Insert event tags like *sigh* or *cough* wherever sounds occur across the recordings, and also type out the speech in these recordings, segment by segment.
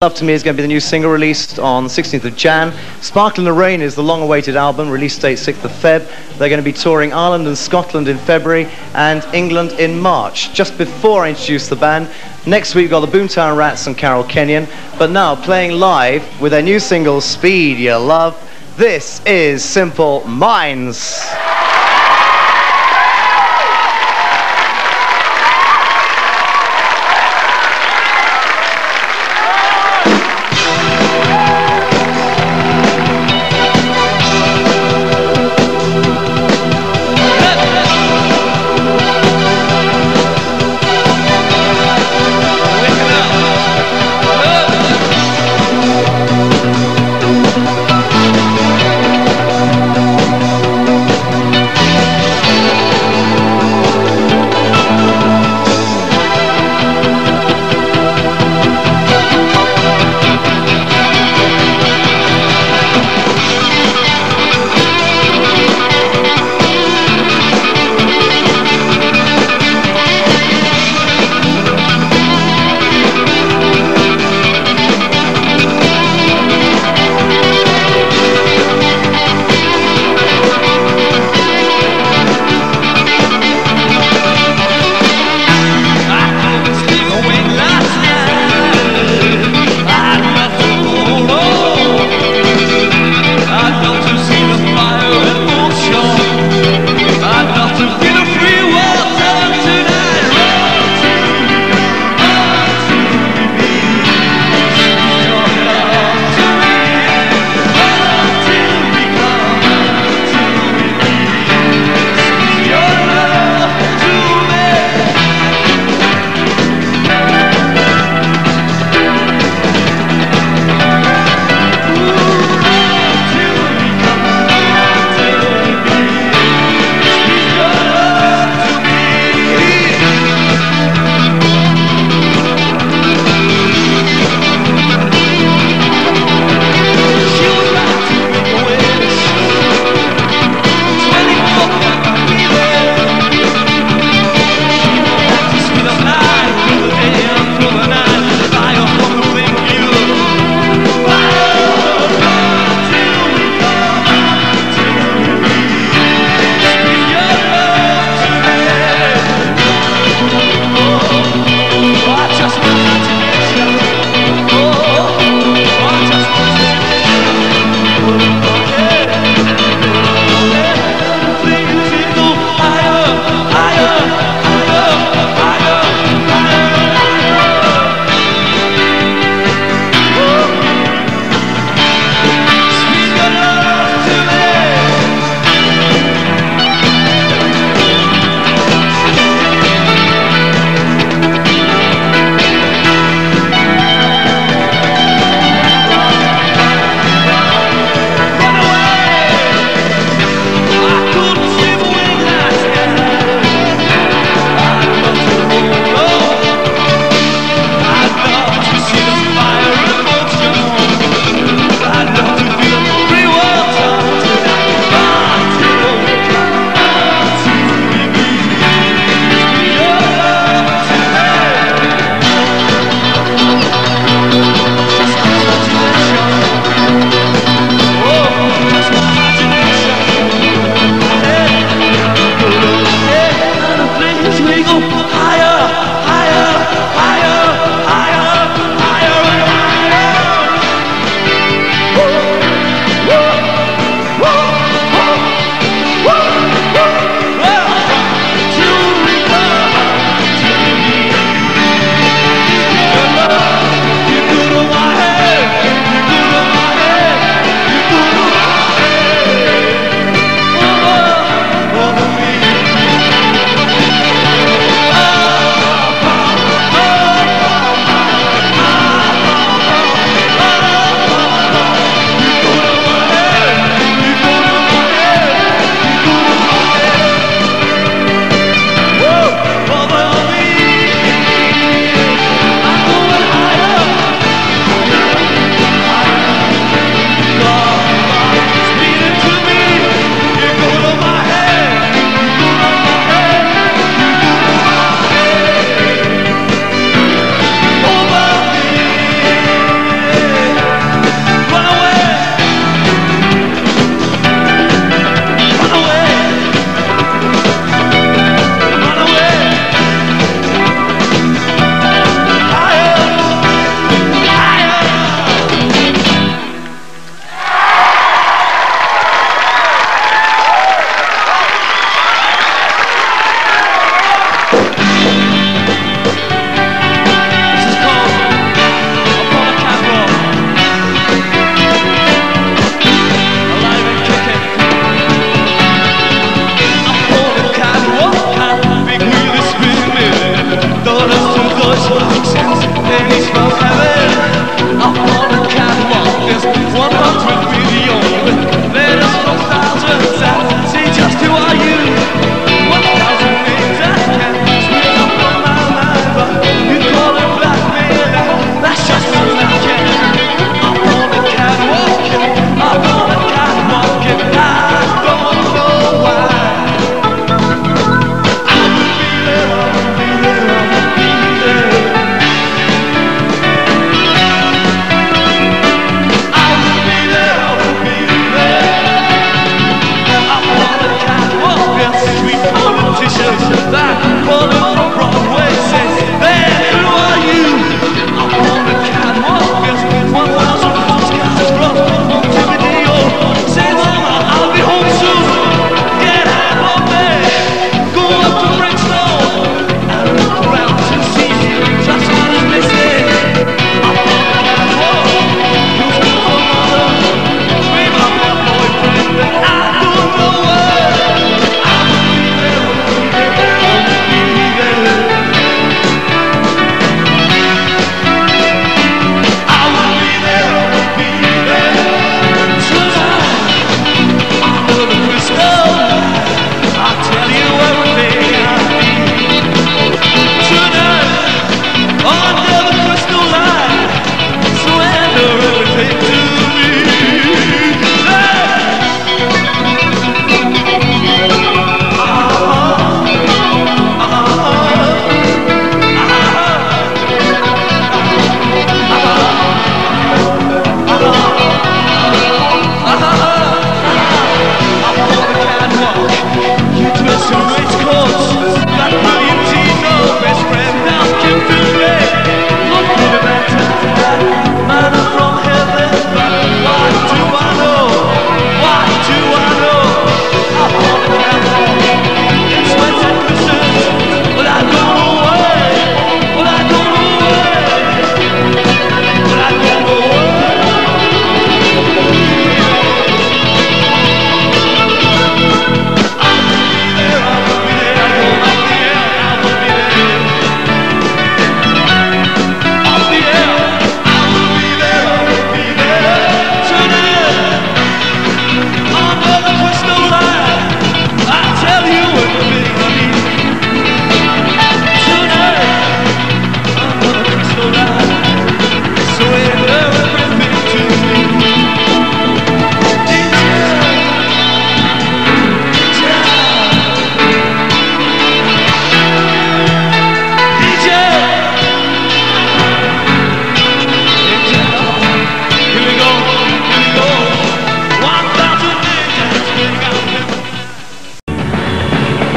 Love to Me is going to be the new single released on the 16th of Jan. Sparkle in the Rain is the long-awaited album, release date 6th of Feb. They're going to be touring Ireland and Scotland in February and England in March. Just before I introduce the band, next week we've got the Boomtown Rats and Carol Kenyon. But now, playing live with their new single, Speed Your Love, this is Simple Minds.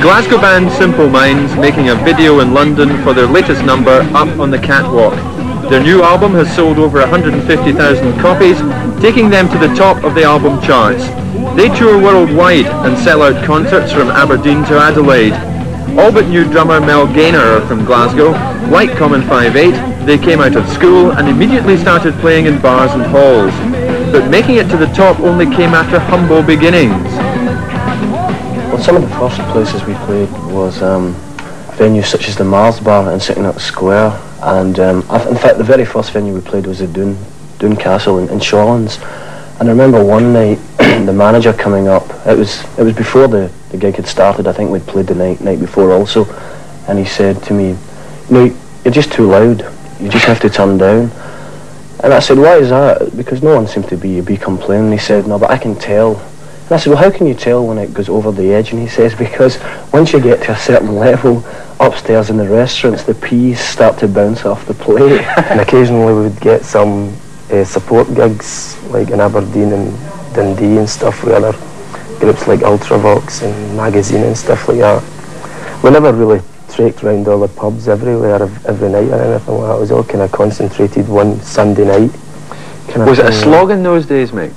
Glasgow band Simple Minds making a video in London for their latest number, Up on the Catwalk. Their new album has sold over 150,000 copies, taking them to the top of the album charts. They tour worldwide and sell out concerts from Aberdeen to Adelaide. All but new drummer Mel Gaynor are from Glasgow. Like Common 5-8, they came out of school and immediately started playing in bars and halls. But making it to the top only came after humble beginnings. Some of the first places we played was um, venues such as the Mars Bar in Sitting Up Square, and um, in fact the very first venue we played was the Doon, Doon Castle in, in Shawlands. And I remember one night *coughs* the manager coming up. It was it was before the, the gig had started. I think we'd played the night night before also, and he said to me, "No, you're just too loud. You just have to turn down." And I said, "Why is that?" Because no one seemed to be be complaining. He said, "No, but I can tell." And I said, well, how can you tell when it goes over the edge? And he says, because once you get to a certain *laughs* level, upstairs in the restaurants, the peas start to bounce off the plate. *laughs* and occasionally we would get some uh, support gigs, like in Aberdeen and Dundee and stuff, with other groups like Ultravox and Magazine and stuff like that. We never really trekked around all the pubs everywhere every night or anything like that. It was all kind of concentrated one Sunday night. was it a slog in those days, mate?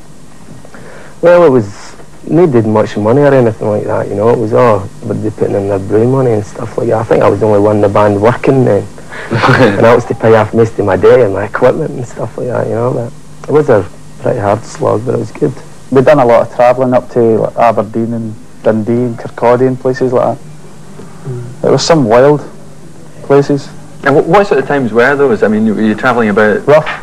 Well, it was needed much money or anything like that, you know. It was all but they putting in their brew money and stuff like that. I think I was the only one in the band working then. *laughs* and I was to pay off most of my day and my equipment and stuff like that, you know. But it was a pretty hard slog, but it was good. We'd done a lot of travelling up to like, Aberdeen and Dundee and Kirkcaldy and places like that. Mm. It was some wild places. And what, what sort of times were those? I mean, were you travelling about... Rough.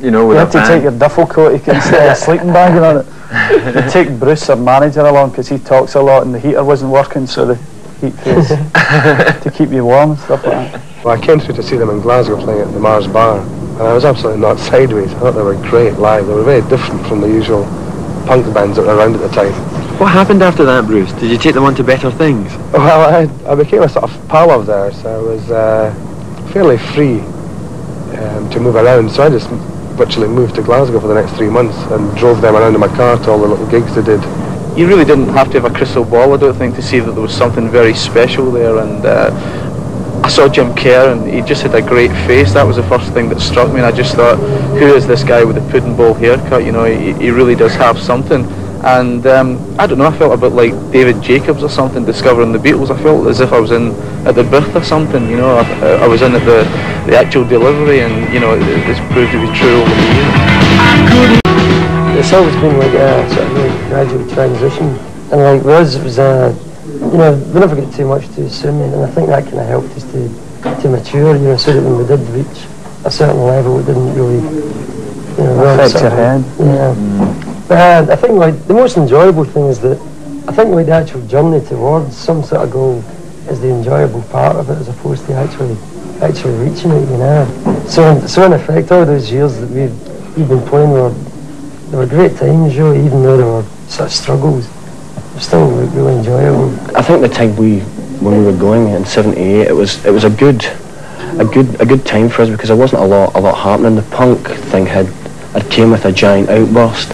You know, you had to take your duffel coat you *laughs* instead of a sleeping bag on it you take Bruce, our manager, along because he talks a lot and the heater wasn't working, so the heat face *laughs* to keep you warm and stuff like that. Well, I came through to see them in Glasgow playing at the Mars Bar, and I was absolutely not sideways. I thought they were great live. They were very different from the usual punk bands that were around at the time. What happened after that, Bruce? Did you take them on to better things? Well, I, I became a sort of pal of theirs. So I was uh, fairly free um, to move around, so I just virtually moved to Glasgow for the next three months and drove them around in my car to all the little gigs they did. You really didn't have to have a crystal ball, I don't think, to see that there was something very special there. And uh, I saw Jim Kerr, and he just had a great face. That was the first thing that struck me, and I just thought, who is this guy with the pudding bowl haircut? You know, he, he really does have something. And um, I don't know, I felt a bit like David Jacobs or something discovering the Beatles. I felt as if I was in at the birth or something, you know. I, I was in at the, the actual delivery and, you know, it, it's proved to be true over the years. It's always been like a sort of like gradual transition. And like with us, it was a, you know, we never get too much too soon and I think that kind of helped us to, to mature, you know, so that when we did reach a certain level, it didn't really, you know, affect your head. Yeah. Mm. Uh, I think like the most enjoyable thing is that I think like the actual journey towards some sort of goal is the enjoyable part of it as opposed to actually actually reaching it, you know. So so in effect all those years that we've we've been playing were they were great times, know, even though there were such struggles. Still really enjoyable. I think the time we when we were going in seventy eight it was it was a good a good a good time for us because there wasn't a lot a lot happening. The punk thing had it came with a giant outburst.